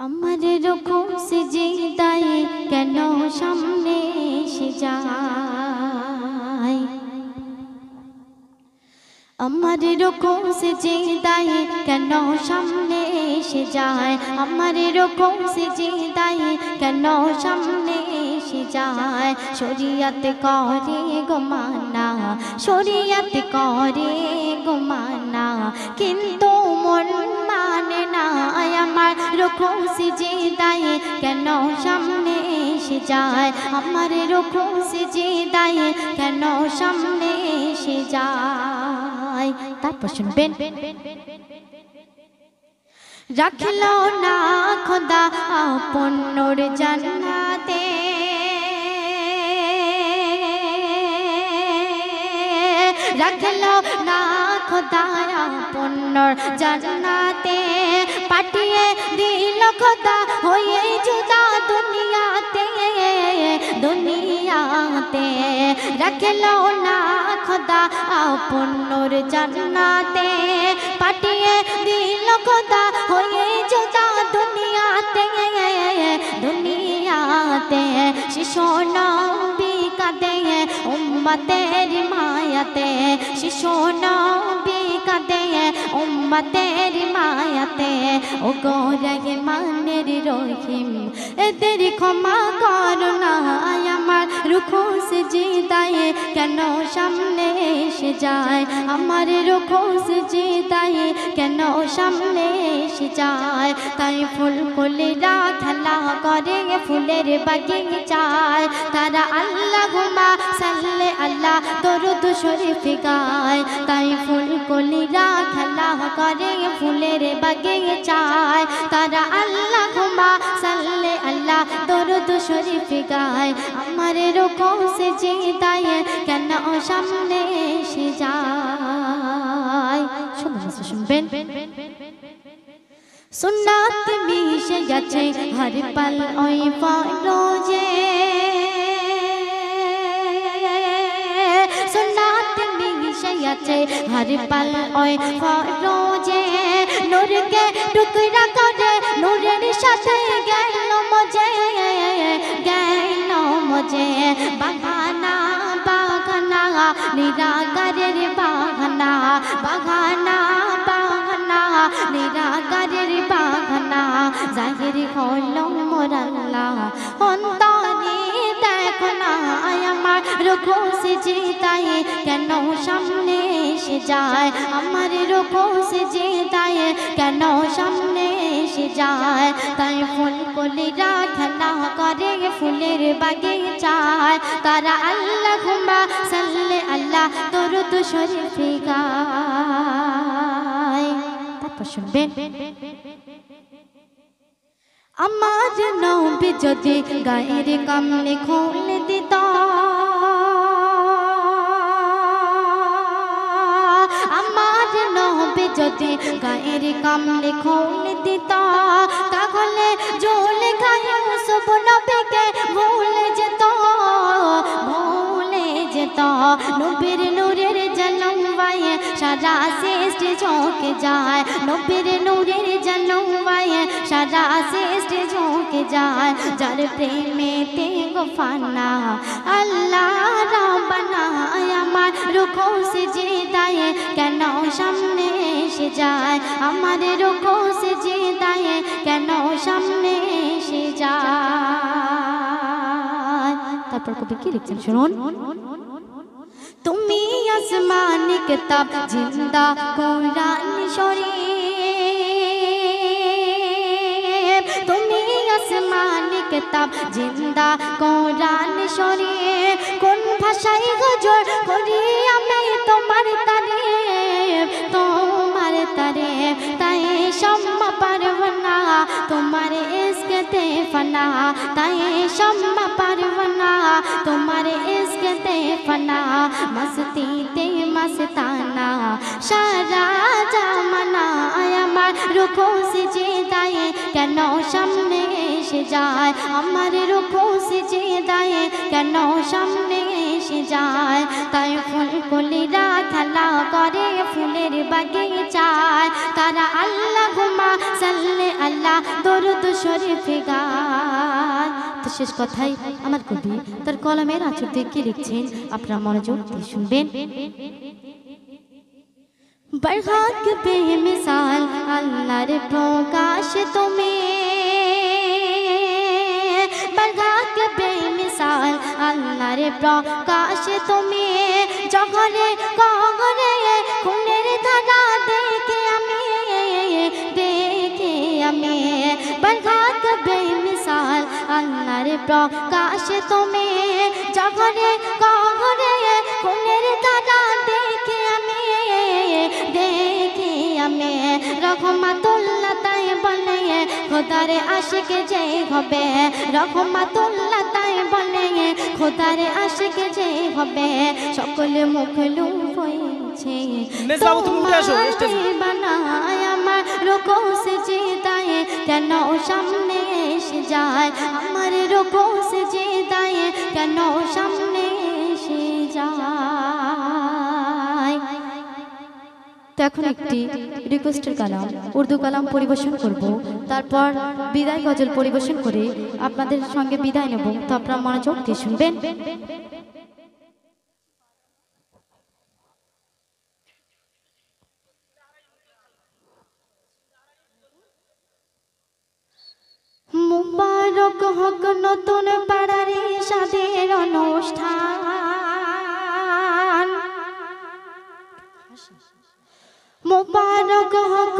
আমার রকম সিজিদায় কেন সামনে এসে যায়? আমার রকম সিজিদায় কেন সামনে এসে যায়? আমার রকম সিজিদায় কেন সামনে এসে যায়? শরিয়াতে করে গোমানা শরিয়াতে করে গোমানা কিন্তু মন আমার রকম সিজিদায় কেন সামনে এসে যায়? আমার রকম সিজিদায় কেন সামনে এসে যায়? তারপর শুনবেন। রাখল না খোদা আপনোর জান্নাতে। রাখল না খোদা আপনোর জান্নাতে পাঠিয়ে দিল খোদা, হয়ে জুদা দুনিয়াতে দুনিয়াতে রাখল না খোদা আপনোর জান্নাতে পাঠিয়ে দিল খোদা, হয়ে জুদা দুনিয়াতে দুনিয়াতে শিশু নবী কাঁদে উম্মতের মায়াতে, শিশু নবী কাঁদে, উম্মতের মায়াতে। ও গোরে মানের রহিম, এদের ক্ষমা করুণা আমার, রুখোস জিদায় কেন সামনে এসে যায়? আমার রুখোস জিদায় কেন সামনে এসে যায়? তাই ফুল ফুলেরা খেলা করে, ফুলের বাগিচায়। তারা আল্লাহ ঘুমা সাল্লে আল্লাহ, দরুদ শরীফ গায়। করে ফুলের বাগিচায় তারা আল্লাহ ঘুমা সাল্লে আল্লাহ, দরুদ শরীফ গায়। আমার রকম সে জিদায় কেন সামনে এসে যায়? শুনবেন। সুন্নাত মিশে গেছে, হর পল ওই ফরোজে। মিশে গেছে হর পল ওই ফরোজে নূরকে টুকরা করে নূরের সাথে গেল মজে গেল মজে। বাগানা বাগানা, নিরাকারের বাগানা। বাগানা বাগানা, নিরাকারের বাগানা। জাহির হল মোরাল্লা। রুখো সে জিতায় কেন সামনে এসে যায়? আমার রুখো সে জিতায় কেন সামনে এসে যায়? তাই ফুল কলিরা খেলা করে, ফুলের বাগিচায়। তারা আল্লাহ ঘুমা সাল্লে আল্লাহ, দরুদ শরীফ গায়। তারপর আমার নবী যদি গায়ের কামলে খুলে দিত আমার নবী যদি গায়ের কামলে খুলে দিত তাহলে জলে গায়ে সব নবীকে ভুলে যেত ভুলে যেত নবীর নূরের জন্ম বায়ে সারা সৃষ্টি ঝোঁকে যায় নবীর নূরের জন্ম বায়ে সারা সৃষ্টি ঝোঁকে যায় যার প্রেমে তে গোফানা আল্লাহ রাব্বানা আমার রুখো সে জিদায় কেন সামনে এসে যায় আমার রুখো সে জিদায় কেন সামনে এসে যায় তারপর কবি কি লিখছেন শুনুন তুমি আসমান কিতাব জিন্দা কোরআন শরীফ। তুমি আসমান কিতাব জিন্দা কোরআন শরীফ। কোন ভাষায় গজর করি আমি তোমার তারিফ? না তোমার ইস্কতে ফনা তাই সম্মা পারব না তোমার ইস্কতে ফনা মস্তিতে মস্তানা সারা জামানা আমার রুখো সে জিদায় কেন সামনে এসে যায় আমার রুখো সে জিদায় কেন সামনে এসে যায় তাই ফুল কলিরা খেলা করে ফুলের বাগিচায় তারা আল্লাহ ঘুমা সাল্লে আল্লাহ দরুদ শরীফে গান। তো শেষ কথাই আমার কবি তার কলমের আঁচড় দিয়ে কি লিখছেন? আপনারা মনোযোগ দিয়ে শুনবেন। বরহাক বেমিসাল, আল্লাহর প্রকাশ তুমি। বরহাক বেমিসাল, আল্লাহর প্রকাশ তুমি। কগরে প্রকাশ তুমি জগরে কগরে খুনের ধারা দেখে আমি, দেখি আমি রহমাতুল্লাহ তাই বলে, খোদারে আশিকে যে হবে রহমাতুল্লাহ তাই বলে, খোদারে আশিকে যে হবে, সকলে মুখলু তোমার বানায় আমার রোকো সে জিদায় কেন সামনে এসে যায়? আমার রোকো সে জিদায় কেন সামনে এসে যায়? তো এখন একটি রিকোয়েস্টের কালাম উর্দু কালাম পরিবেশন করব। তারপর বিদায় গজল পরিবেশন করে আপনাদের সঙ্গে বিদায় নেব। তো আপনারা মনোযোগ দিয়ে শুনবেন। মুবারক হক নতুন পাড়ারে সাদের অনুষ্ঠান। মোবারক হক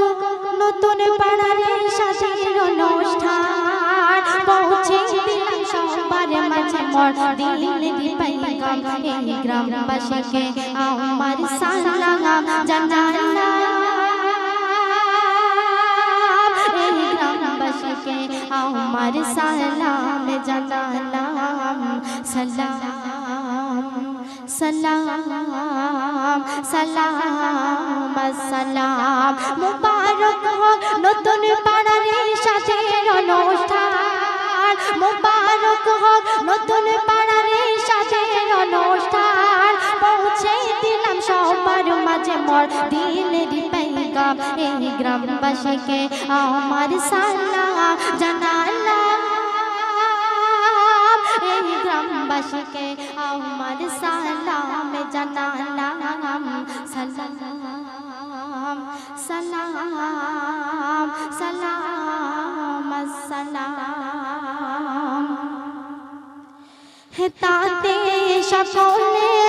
নতুন পাড়ারে সাজের অনুষ্ঠান। পৌঁছে দিলাম মাঝে মোর দিল দি পাইগাম গ্রামবাসীকে আমার সালাম জানালাম আমার সালাম জানালাম সালাম সালাম সালাম সালাম মুবারক হোক নতুন পাড়ারে সাথের অনুষ্ঠান মুবারক হোক নতুন পাড়ারে সাথের অনুষ্ঠান পৌঁছে দিলাম সবার মাঝে মোর দিলের পেগাম এই গ্রামবাসীকে আমার সালাম জানালাম এই গ্রামবাসীকে আমার সালাম জানালাম সালাম সালাম সালাম সালাম হে তাতে সকলে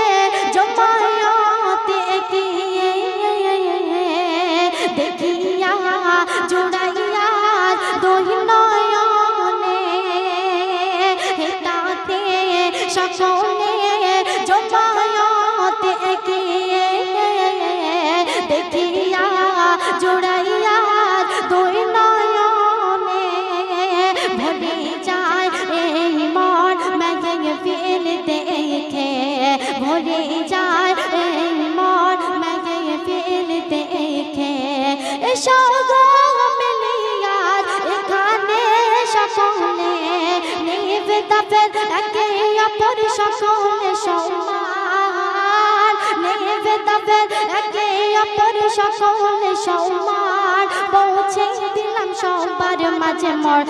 তাপের একে অপর সকলে সমান নেবে তাপের একে অপর সকলে সমান পৌঁছে দিলাম সবার মাঝে মোর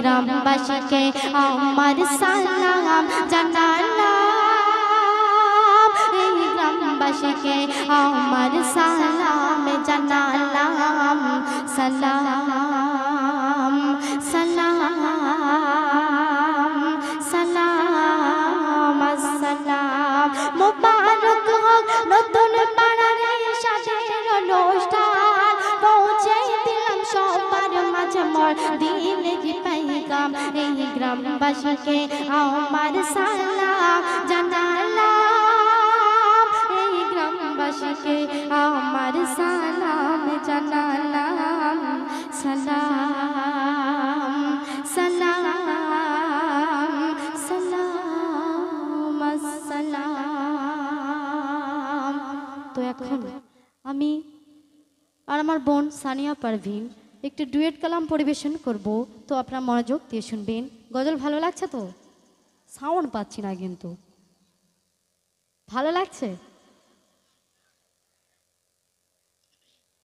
গ্রামবাসীকে আমার সালাম জানালাম। এই গ্রামবাসীকে আমার সালাম জানালাম। সালাম। গ্রামবাসীকে আমার সালাম জানালাম। এই গ্রামবাসীকে আমার সালাম জানালাম। সালাম সালাম সালাম সালাম। তো এখন আমি আর আমার বোন সানিয়া পারভিন একটি ডুয়েট কালাম পরিবেশন করব। তো আপনারা মনোযোগ দিয়ে শুনবেন। গজল ভালো লাগছে তো? সাউন্ড পাচ্ছি না কিন্তু। ভালো লাগছে?